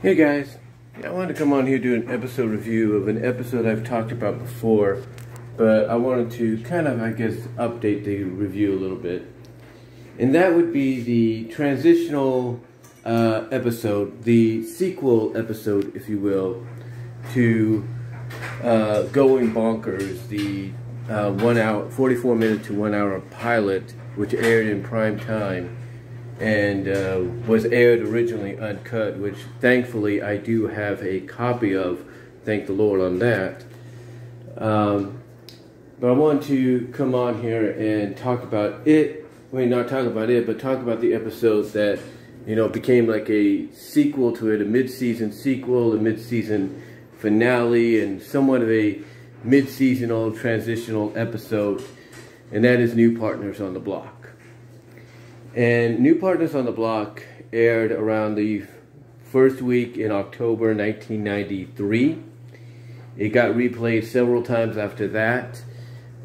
Hey guys, I wanted to come on here do an episode review of an episode I've talked about before, but I wanted to kind of, I guess, update the review a little bit. And that would be the transitional uh, episode, the sequel episode, if you will, to uh, Going Bonkers, the uh, one hour, 44 minute to one hour pilot, which aired in prime time and uh, was aired originally uncut, which thankfully I do have a copy of. Thank the Lord on that. Um, but I want to come on here and talk about it. Mean, not talk about it, but talk about the episodes that you know became like a sequel to it, a mid-season sequel, a mid-season finale, and somewhat of a mid-seasonal transitional episode, and that is New Partners on the Block. And New Partners on the Block aired around the first week in October 1993. It got replayed several times after that.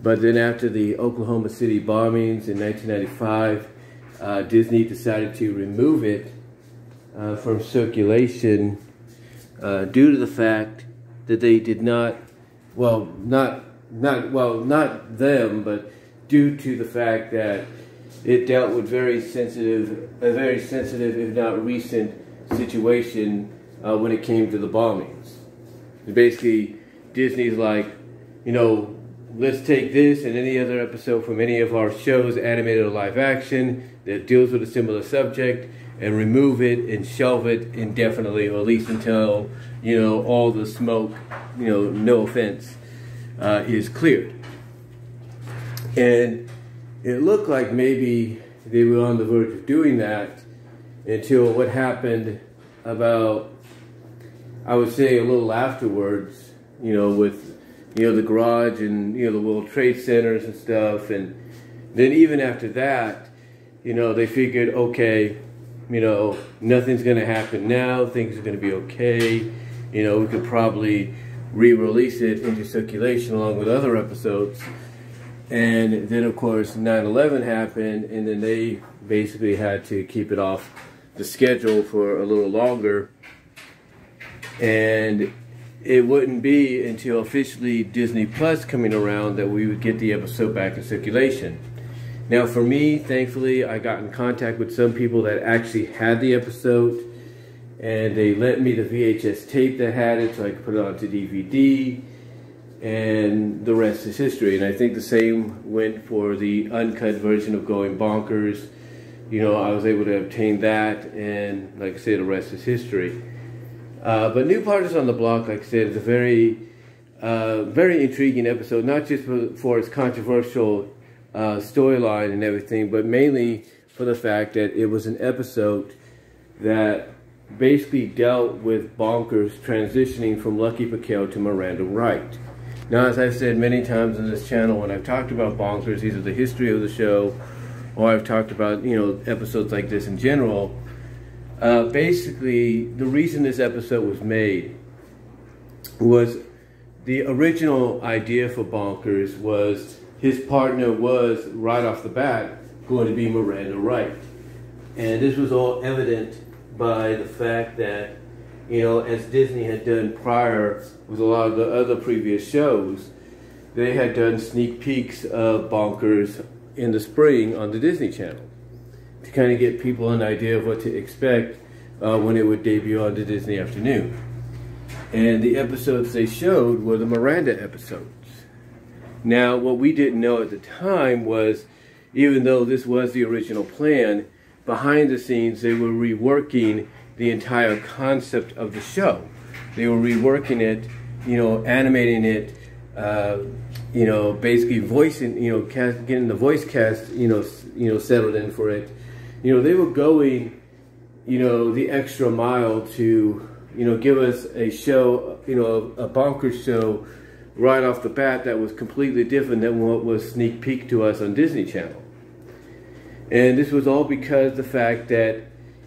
But then after the Oklahoma City bombings in 1995, uh, Disney decided to remove it uh, from circulation uh, due to the fact that they did not, well, not, not, well, not them, but due to the fact that it dealt with very sensitive, a very sensitive, if not recent, situation uh, when it came to the bombings. Basically, Disney's like, you know, let's take this and any other episode from any of our shows, animated or live action, that deals with a similar subject, and remove it and shelve it indefinitely, or at least until, you know, all the smoke, you know, no offense, uh, is cleared. And it looked like maybe they were on the verge of doing that until what happened about, I would say, a little afterwards, you know, with, you know, the garage and, you know, the World Trade Centers and stuff. And then even after that, you know, they figured, okay, you know, nothing's going to happen now. Things are going to be okay. You know, we could probably re-release it into circulation along with other episodes. And then, of course, 9 11 happened, and then they basically had to keep it off the schedule for a little longer. And it wouldn't be until officially Disney Plus coming around that we would get the episode back in circulation. Now, for me, thankfully, I got in contact with some people that actually had the episode, and they lent me the VHS tape that had it so I could put it onto DVD and the rest is history. And I think the same went for the uncut version of Going Bonkers. You know, I was able to obtain that, and like I said, the rest is history. Uh, but New Partners on the Block, like I said, is a very, uh, very intriguing episode, not just for, for its controversial uh, storyline and everything, but mainly for the fact that it was an episode that basically dealt with Bonkers transitioning from Lucky Piquel to Miranda Wright. Now, as I've said many times on this channel, when I've talked about bonkers, either the history of the show, or I've talked about, you know, episodes like this in general, uh, basically, the reason this episode was made was the original idea for Bonkers was his partner was, right off the bat, going to be Miranda Wright. And this was all evident by the fact that you know, as Disney had done prior with a lot of the other previous shows, they had done sneak peeks of Bonkers in the spring on the Disney Channel to kind of get people an idea of what to expect uh, when it would debut on the Disney Afternoon. And the episodes they showed were the Miranda episodes. Now, what we didn't know at the time was, even though this was the original plan, behind the scenes they were reworking the entire concept of the show. They were reworking it, you know, animating it, uh, you know, basically voicing, you know, cast, getting the voice cast, you know, you know, settled in for it. You know, they were going, you know, the extra mile to, you know, give us a show, you know, a, a bonkers show right off the bat that was completely different than what was sneak peek to us on Disney Channel. And this was all because the fact that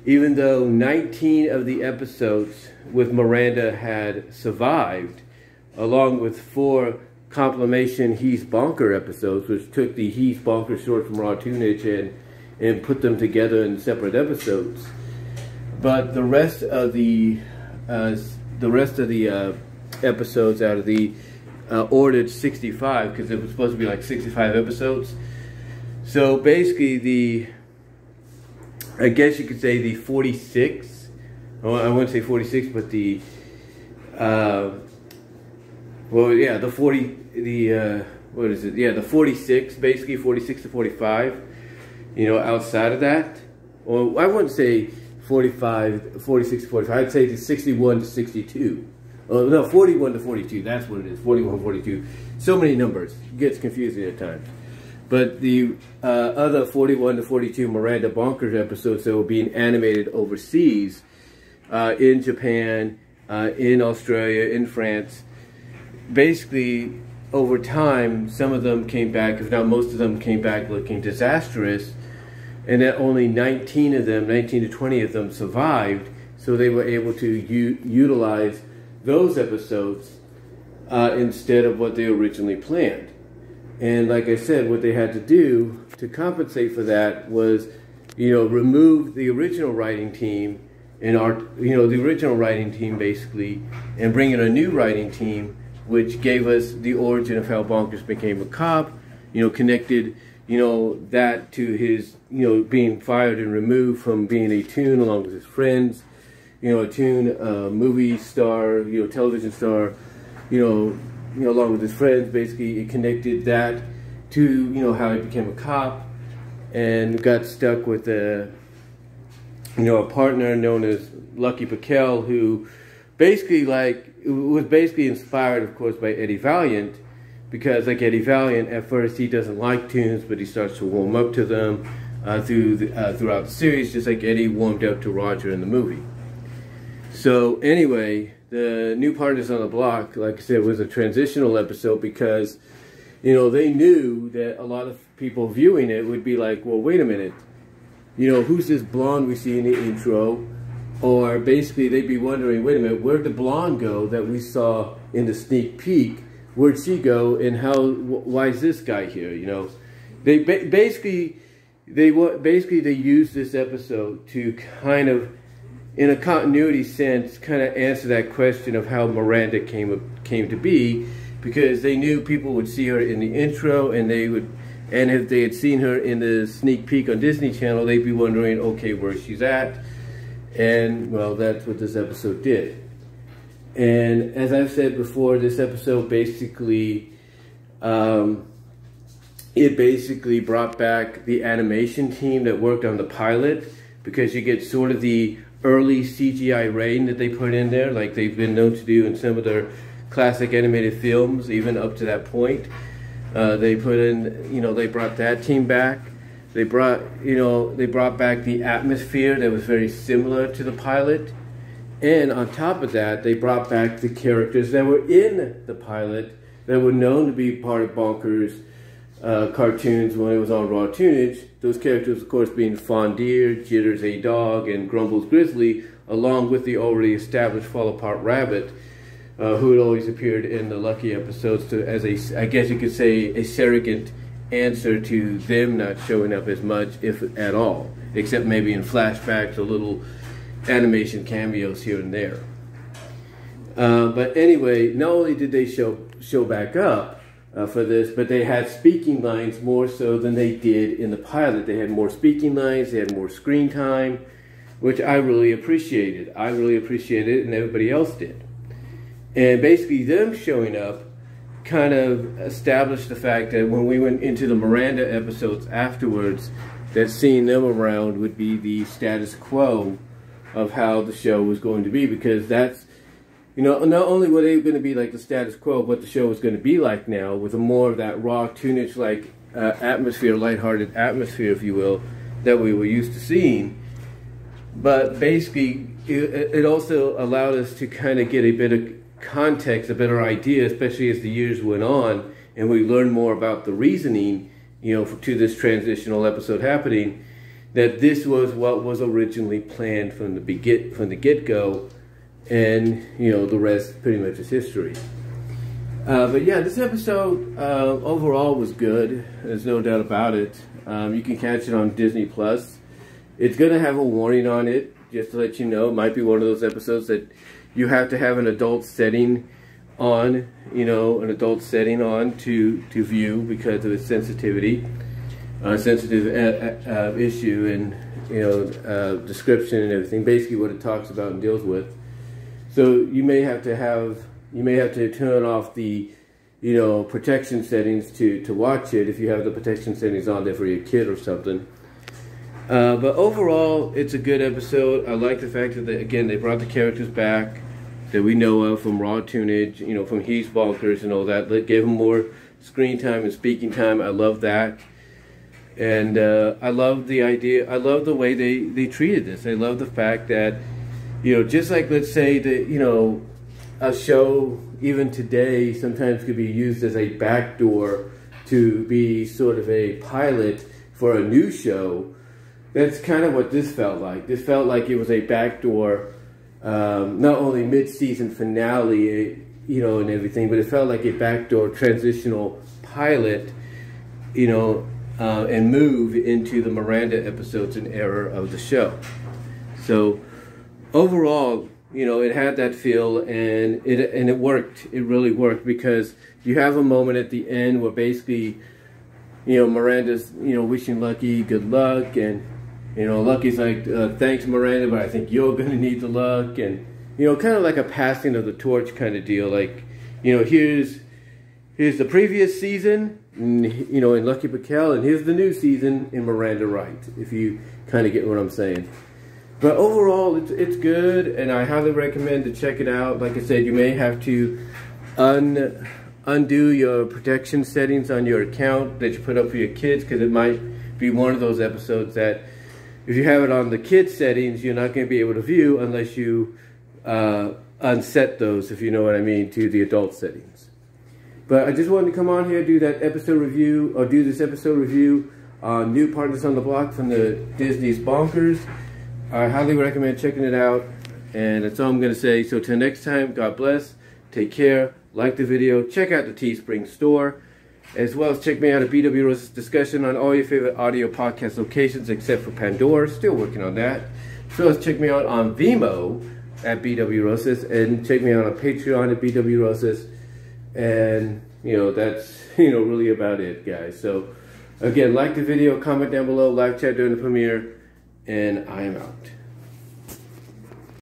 even though 19 of the episodes with Miranda had survived, along with four compilation He's Bonker episodes, which took the He's Bonker short from Raw Toonage and, and put them together in separate episodes. But the rest of the uh, the rest of the uh, episodes out of the uh, ordered 65 because it was supposed to be like 65 episodes. So basically, the I guess you could say the 46. Well, I wouldn't say 46, but the uh, well, yeah, the 40, the uh, what is it? Yeah, the 46, basically 46 to 45. You know, outside of that, well, I wouldn't say 45, 46 to 45. I'd say the 61 to 62. Oh, no, 41 to 42. That's what it is. 41, 42. So many numbers. It gets confusing at times. But the uh, other 41 to 42 Miranda Bonkers episodes that were being animated overseas, uh, in Japan, uh, in Australia, in France, basically over time, some of them came back, if not most of them came back looking disastrous, and that only 19 of them, 19 to 20 of them survived, so they were able to utilize those episodes uh, instead of what they originally planned. And like I said, what they had to do to compensate for that was, you know, remove the original writing team and our, you know, the original writing team basically, and bring in a new writing team, which gave us the origin of how Bonkers became a cop, you know, connected, you know, that to his, you know, being fired and removed from being a tune along with his friends, you know, a tune, uh, movie star, you know, television star, you know, you know, along with his friends, basically it connected that to, you know, how he became a cop and got stuck with a, you know, a partner known as Lucky Piquel who basically like, was basically inspired, of course, by Eddie Valiant because like Eddie Valiant, at first he doesn't like tunes, but he starts to warm up to them uh, through the, uh, throughout the series, just like Eddie warmed up to Roger in the movie. So anyway, the new partners on the block, like I said, was a transitional episode because, you know, they knew that a lot of people viewing it would be like, well, wait a minute, you know, who's this blonde we see in the intro? Or basically they'd be wondering, wait a minute, where'd the blonde go that we saw in the sneak peek? Where'd she go and how, why is this guy here, you know? They ba basically, they basically they used this episode to kind of in a continuity sense, kind of answer that question of how Miranda came came to be, because they knew people would see her in the intro, and they would, and if they had seen her in the sneak peek on Disney Channel, they'd be wondering, okay, where she's at, and well, that's what this episode did. And as I've said before, this episode basically, um, it basically brought back the animation team that worked on the pilot, because you get sort of the early CGI rain that they put in there, like they've been known to do in some of their classic animated films, even up to that point. Uh, they put in, you know, they brought that team back. They brought, you know, they brought back the atmosphere that was very similar to the pilot. And on top of that, they brought back the characters that were in the pilot that were known to be part of Bonkers uh, cartoons when it was on Raw Toonage. Those characters, of course, being Fawn Deer, Jitters A. Dog, and Grumbles Grizzly, along with the already established Fall Apart Rabbit, uh, who had always appeared in the Lucky episodes to, as a, I guess you could say, a surrogate answer to them not showing up as much, if at all, except maybe in flashbacks or little animation cameos here and there. Uh, but anyway, not only did they show show back up, uh, for this, but they had speaking lines more so than they did in the pilot. They had more speaking lines, they had more screen time, which I really appreciated. I really appreciated it, and everybody else did. And basically, them showing up kind of established the fact that when we went into the Miranda episodes afterwards, that seeing them around would be the status quo of how the show was going to be because that's you know, not only were they going to be like the status quo what the show was going to be like now, with a more of that Raw Toonage like uh, atmosphere, lighthearted atmosphere, if you will, that we were used to seeing. But basically, it, it also allowed us to kind of get a bit of context, a better idea, especially as the years went on, and we learned more about the reasoning, you know, for, to this transitional episode happening. That this was what was originally planned from the begin from the get go and you know the rest pretty much is history. Uh, but yeah, this episode uh, overall was good. There's no doubt about it. Um, you can catch it on Disney Plus. It's gonna have a warning on it just to let you know, it might be one of those episodes that you have to have an adult setting on, you know, an adult setting on to, to view because of its sensitivity, uh, sensitive uh, uh, issue and, you know, uh, description and everything, basically what it talks about and deals with. So you may have to have, you may have to turn off the, you know, protection settings to, to watch it if you have the protection settings on there for your kid or something. Uh, but overall, it's a good episode. I like the fact that, they, again, they brought the characters back that we know of from Raw Toonage, you know, from He's Bonkers and all that. Let gave them more screen time and speaking time. I love that. And uh, I love the idea, I love the way they, they treated this. I love the fact that, you know, just like let's say that, you know, a show even today sometimes could be used as a backdoor to be sort of a pilot for a new show. That's kind of what this felt like. This felt like it was a backdoor um, not only mid-season finale, you know, and everything, but it felt like a backdoor transitional pilot, you know, uh, and move into the Miranda episodes and era of the show. So overall, you know, it had that feel and it and it worked. It really worked because you have a moment at the end where basically, you know, Miranda's, you know, wishing Lucky good luck and you know, Lucky's like, uh, thanks Miranda, but I think you're to need the luck. And, you know, kind of like a passing of the torch kind of deal. Like, you know, here's here's the previous season, you know, in Lucky Piquel, and here's the new season in Miranda Wright, if you kind of get what I'm saying. But overall, it's, it's good, and I highly recommend to check it out. Like I said, you may have to un, undo your protection settings on your account that you put up for your kids, because it might be one of those episodes that if you have it on the kids settings, you're not going to be able to view unless you uh, unset those, if you know what I mean, to the adult settings. But I just wanted to come on here, do that episode review, or do this episode review on New Partners on the Block from the Disney's Bonkers. I highly recommend checking it out. And that's all I'm going to say. So till next time, God bless. Take care. Like the video. Check out the Teespring store as well as check me out at BW Rosas's discussion on all your favorite audio podcast locations except for Pandora. Still working on that. So let's check me out on Vimeo at BW Rosas and check me out on Patreon at BW Rosas. And, you know, that's, you know, really about it, guys. So, again, like the video, comment down below, live chat during the premiere, and I am out.